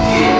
Yeah.